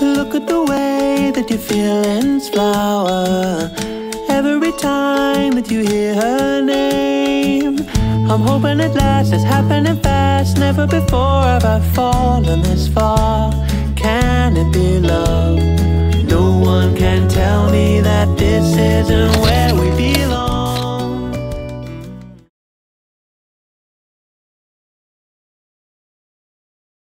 Look at the way that your feelings flower every time that you hear her name. I'm hoping it last it's happening fast. Never before have I fallen this far. Can it be love? No one can tell me that this isn't